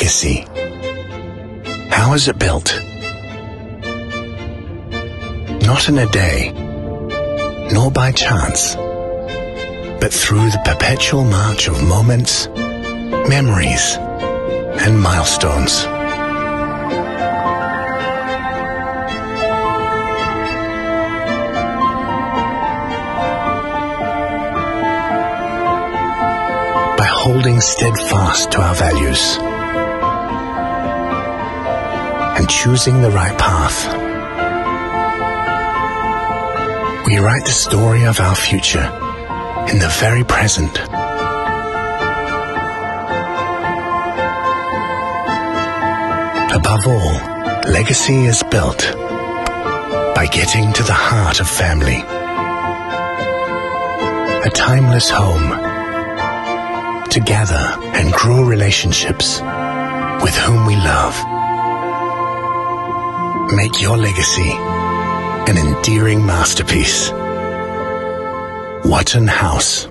legacy. How is it built? Not in a day, nor by chance, but through the perpetual march of moments, memories, and milestones. By holding steadfast to our values and choosing the right path, we write the story of our future in the very present. Above all, legacy is built by getting to the heart of family. A timeless home to gather and grow relationships with whom we love. Make your legacy an endearing masterpiece. Watten House.